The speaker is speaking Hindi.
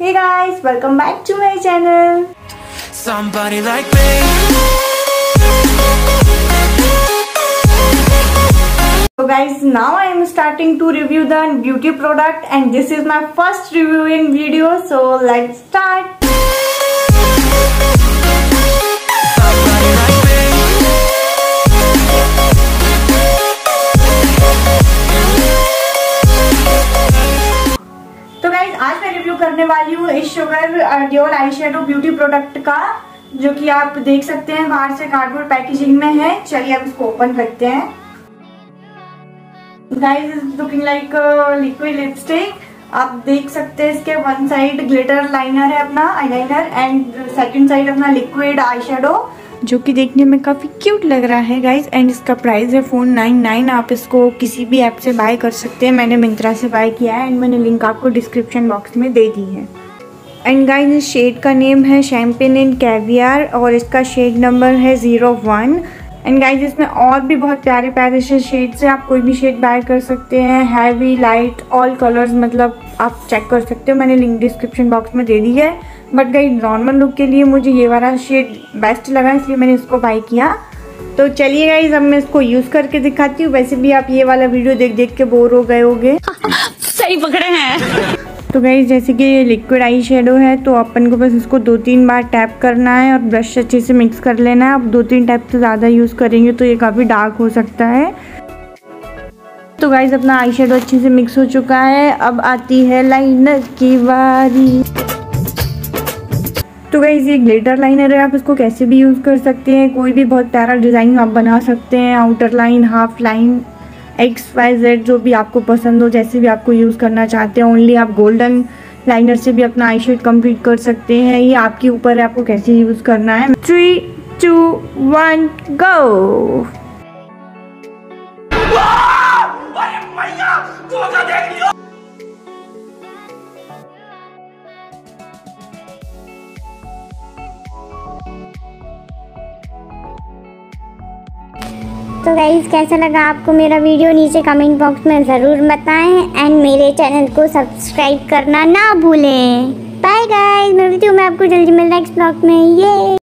Hey guys, welcome back to my channel. Somebody like me. So guys, now I am starting to review the beauty product and this is my first reviewing video. So let's start. आज मैं रिव्यू करने वाली हूँ इस Sugar dual eye shadow beauty product का, जो कि आप देख सकते हैं बाहर से कार्डबोर्ड पैकेजिंग में है। चलिए अब इसको ओपन करते हैं। Guys is looking like liquid lipstick आप देख सकते हैं इसके वन साइड ग्लिटर लाइनर है अपना आईलाइनर एंड सेकंड साइड अपना लिक्विड आई शेडो जो कि देखने में काफ़ी क्यूट लग रहा है गाइज़ एंड इसका प्राइस है फ़ोन नाइन नाइन आप इसको किसी भी ऐप से बाय कर सकते हैं. मैंने मिंत्रा से बाय किया है एंड मैंने लिंक आपको डिस्क्रिप्शन बॉक्स में दे दी है. एंड गाइज़ इस शेड का नेम है शैम्पेन इन कैवियर और इसका शेड नंबर है ज़ीरो वन एंड गाइज़ इसमें और भी बहुत प्यारे प्यारे से शेड्स हैं आप कोई भी शेड बाय कर सकते हैं. हैवी लाइट ऑल कलर्स मतलब आप चेक कर सकते हो. मैंने लिंक डिस्क्रिप्शन बॉक्स में दे दी है. बट गई नॉर्मल लुक के लिए मुझे ये वाला शेड बेस्ट लगा इसलिए मैंने इसको बाई किया। तो चलिए गाइज़ अब मैं इसको यूज़ करके दिखाती हूँ। वैसे भी आप ये वाला वीडियो देख देख के बोर हो गए होगे। सही पकड़े हैं। तो गाइज़ जैसे कि ये लिक्विड आई शेडो है तो अपन को बस इसको दो तीन बार टैप करना है और ब्रश अच्छे से मिक्स कर लेना है। अब दो तीन टैप से ज़्यादा यूज़ करेंगे तो ये काफ़ी डार्क हो सकता है। तो गाइज़ अपना आई शेडो अच्छे से मिक्स हो चुका है। अब आती है लाइनर की बारी। तो गाइज़ ये ग्लिटर लाइनर है, आप इसको कैसे भी यूज़ कर सकते हैं, कोई भी बहुत प्यारा डिज़ाइन आप बना सकते हैं outer line half line X Y Z जो भी आपको पसंद हो, जैसे भी आपको यूज़ करना चाहते हैं ओनली आप गोल्डन लाइनर से भी अपना आई शेड कंप्लीट कर सकते हैं, ये आपके ऊपर है, आपको कैसे यूज़ करना है। थ्री टू वन गो तो गाइज़ कैसा लगा आपको मेरा वीडियो नीचे कमेंट बॉक्स में ज़रूर बताएँ एंड मेरे चैनल को सब्सक्राइब करना ना भूलें। बाय गाइज़ मिलती हूँ मैं आपको जल्दी मिल नेक्स्ट ब्लॉग में। ये